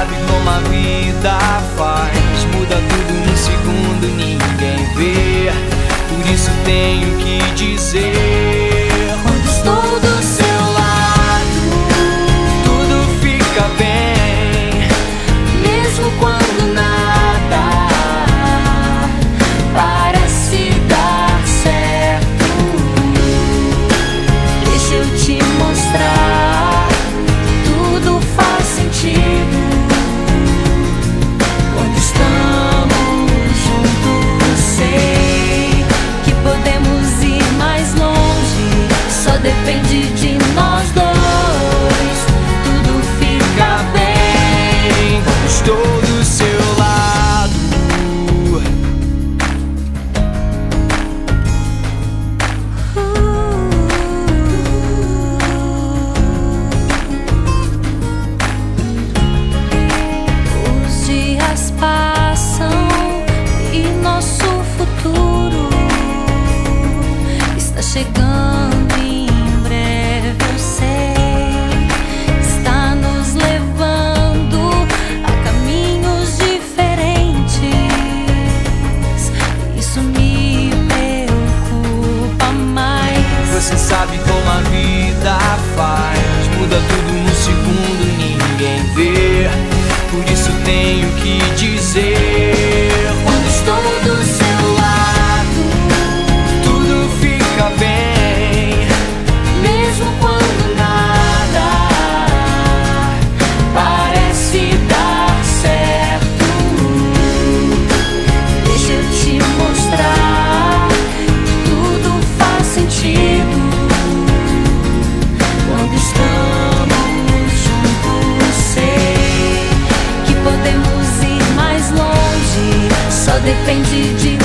sabe como a vida faz. Muda tudo num segundo, ninguém vê. Por isso tenho que dizer. chegando em breve, eu sei. Está nos levando a caminhos diferentes. Isso me preocupa mais. Você sabe como a vida faz. Muda tudo num segundo, ninguém vê. Por isso tenho que dizer. depende de